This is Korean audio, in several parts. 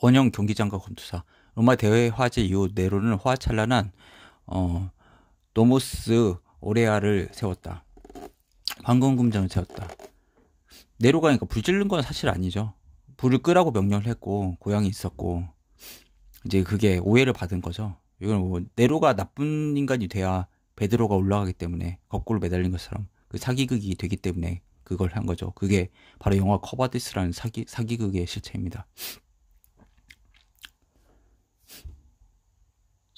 원형 경기장과 검투사 로마 대회 화재 이후 네로는 화찬란한 어, 노모스 오레아를 세웠다. 방공금장을 세웠다. 네로가 그러니까 불 지른 건 사실 아니죠. 불을 끄라고 명령을 했고 고향이 있었고 이제 그게 오해를 받은 거죠. 이건 뭐 네로가 나쁜 인간이 돼야 베드로가 올라가기 때문에 거꾸로 매달린 것처럼 그 사기극이 되기 때문에 그걸 한 거죠. 그게 바로 영화 쿠오바디스라는 사기 사기극의 실체입니다.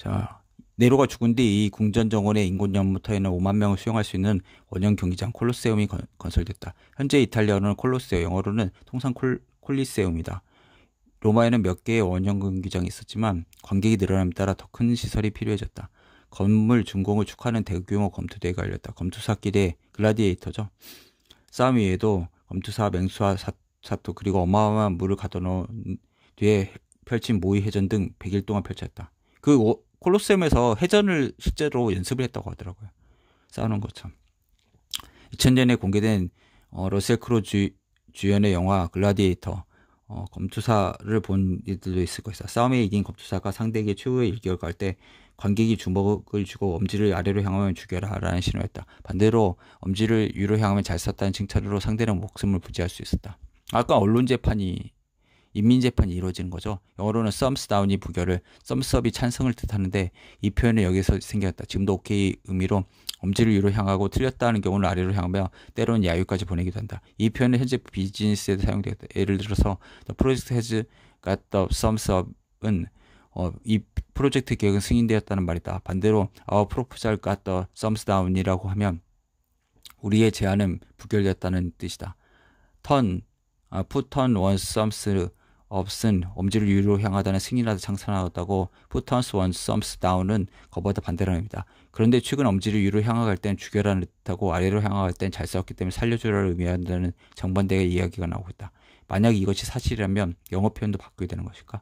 자, 네로가 죽은 뒤 이 궁전 정원의 인공 연못터에는 5만 명을 수용할 수 있는 원형 경기장 콜로세움이 건, 설됐다 현재 이탈리아어는 Colosseo, 영어로는 통상 콜, coliseum이다. 로마에는 몇 개의 원형 경기장이 있었지만 관객이 늘어남에 따라 더 큰 시설이 필요해졌다. 건물 준공을 축하하는 대규모 검투대회가 열렸다. 검투사끼리의 gladiator죠. 싸움 위에도 검투사, 맹수와 사, 사토 그리고 어마어마한 물을 가둬놓은 뒤에 펼친 모의 회전 등 100일 동안 펼쳤다. 그 콜로세움에서 해전을 실제로 연습을 했다고 하더라고요. 싸우는 것처럼. 2000년에 공개된 어, 러셀 크로 주, 주연의 영화 글라디에이터 어, 검투사를 본 이들도 있을 것이다. 싸움에 이긴 검투사가 상대에게 최후의 일격을 갈 때 관객이 주먹을 쥐고 엄지를 아래로 향하면 죽여라 라는 신호였다. 반대로 엄지를 위로 향하면 잘 쐈다는 칭찬으로 상대는 목숨을 부지할 수 있었다. 아까 언론 재판이 인민 재판이 이루어지는 거죠. 영어로는 썸스 다운이 부결을 썸스업이 찬성을 뜻하는데 이 표현은 여기서 생겼다. 지금도 오케이 의미로 엄지를 위로 향하고 틀렸다는 경우는 아래로 향하며 때로는 야유까지 보내기도 한다. 이 표현은 현재 비즈니스에도 사용되겠다. 예를 들어서 The project has got the thumbs up은 어, 이 프로젝트 계획은 승인되었다는 말이다. 반대로 our proposal got the thumbs down이라고 하면 우리의 제안은 부결되었다는 뜻이다. turn, 아, put on one's thumbs up은 엄지를 위로 향하다는 승인이라도 창선하였다고 put on one's thumbs down은 거보다 반대라는 의미다. 그런데 최근 엄지를 위로 향하갈 땐 죽여라는 뜻하고 아래로 향하갈 땐잘 싸웠기 때문에 살려주라를 의미한다는 정반대의 이야기가 나오고 있다. 만약 이것이 사실이라면 영어 표현도 바뀌어야 되는 것일까?